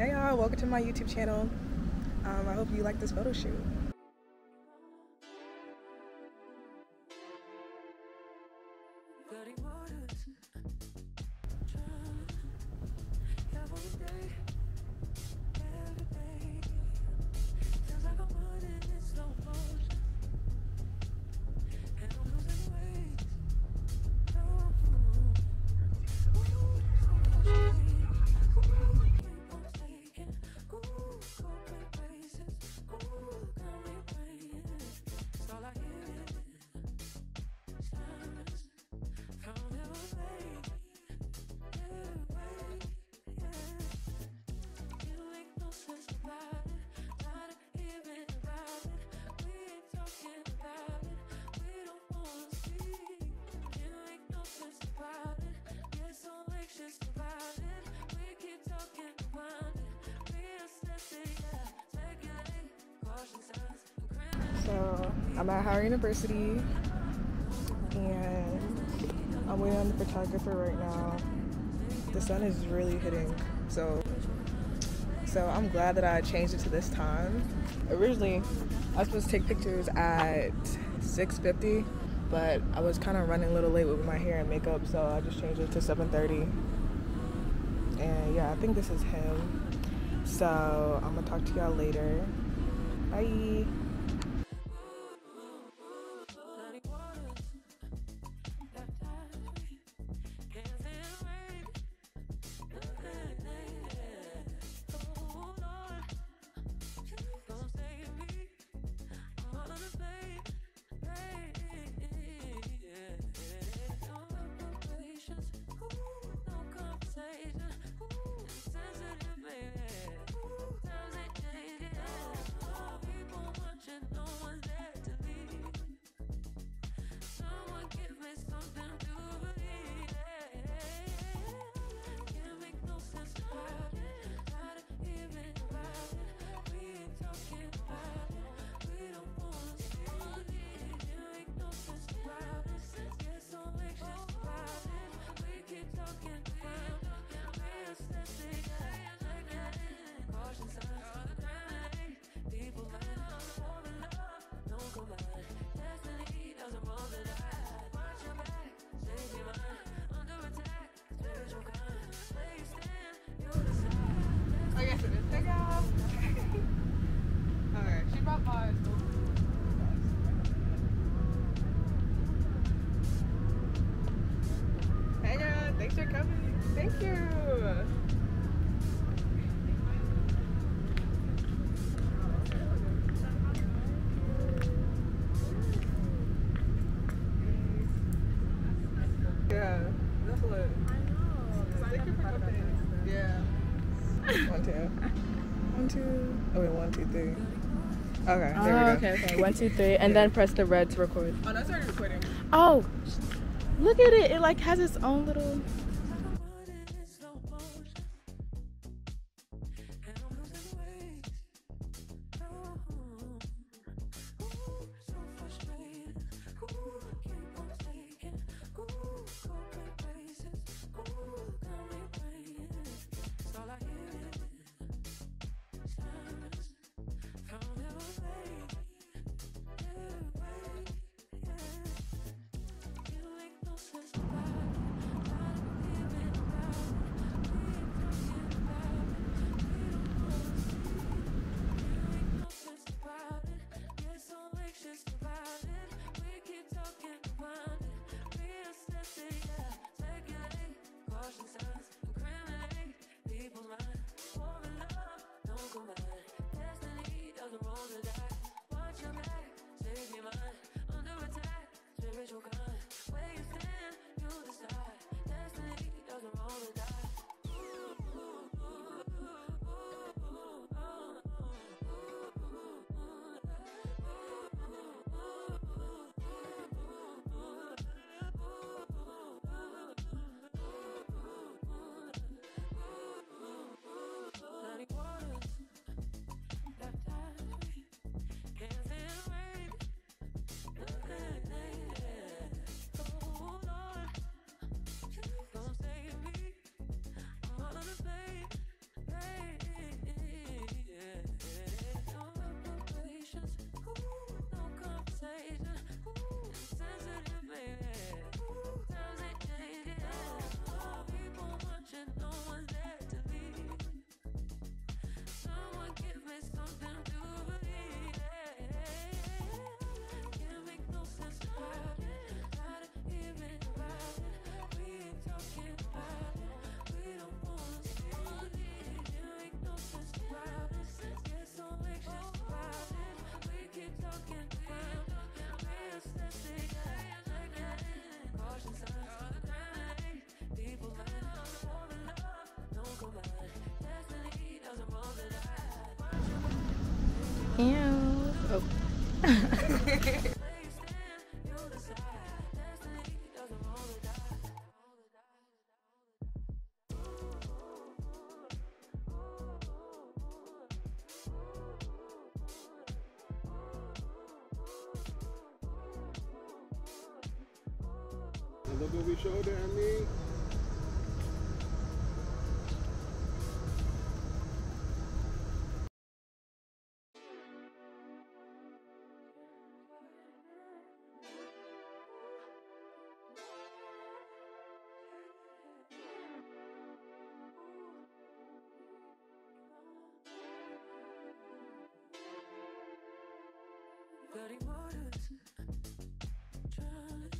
Hey y'all, welcome to my YouTube channel. Um, I hope you like this photo shoot. I'm at Howard University and I'm waiting on the photographer right now. The sun is really hitting, so so I'm glad that I changed it to this time. Originally, I was supposed to take pictures at 6:50, but I was kind of running a little late with my hair and makeup, so I just changed it to 7:30. And yeah, I think this is him. So I'm gonna talk to y'all later. Bye. Yeah, that's what. Thank you for coming. Yeah. One, two. One, two. Oh, wait, one, two, three. Okay, there Oh, we go. okay, okay. One, two, three, and then press the red to record. Oh, that's already recording. Oh, look at it. It like has its own little. Ew. Oh. Look over your shoulder at me. Try.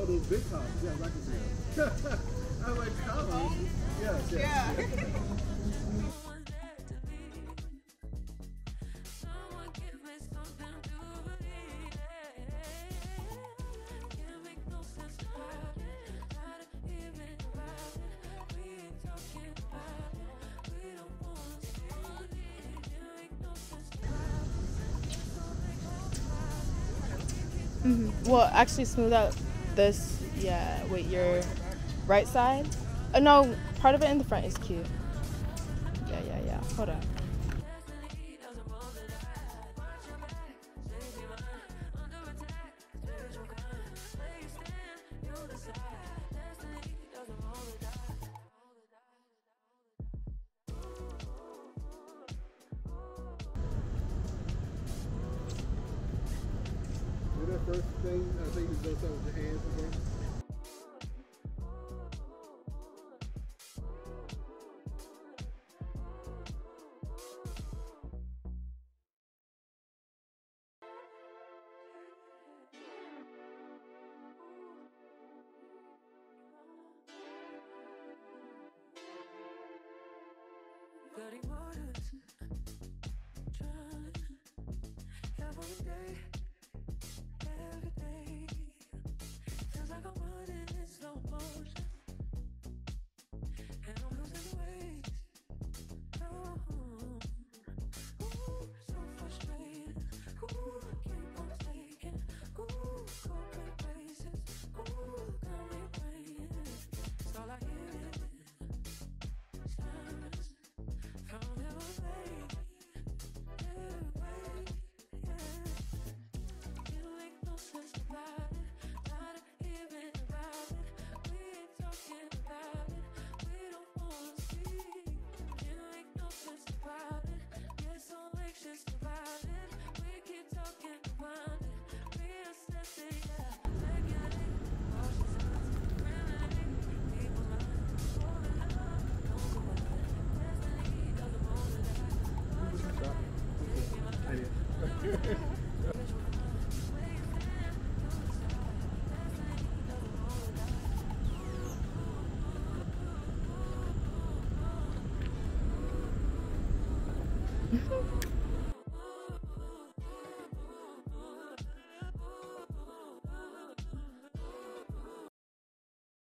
Oh, those big columns. Yeah, I can see that. I like columns. Yes, yes. Yeah. Mm -hmm. Well, actually, smooth out this, yeah, wait, your right side. Oh, no, part of it in the front is cute. Yeah, yeah, yeah. Hold on. I think it was outside with your hands again. Dirty waters, drowning every day. close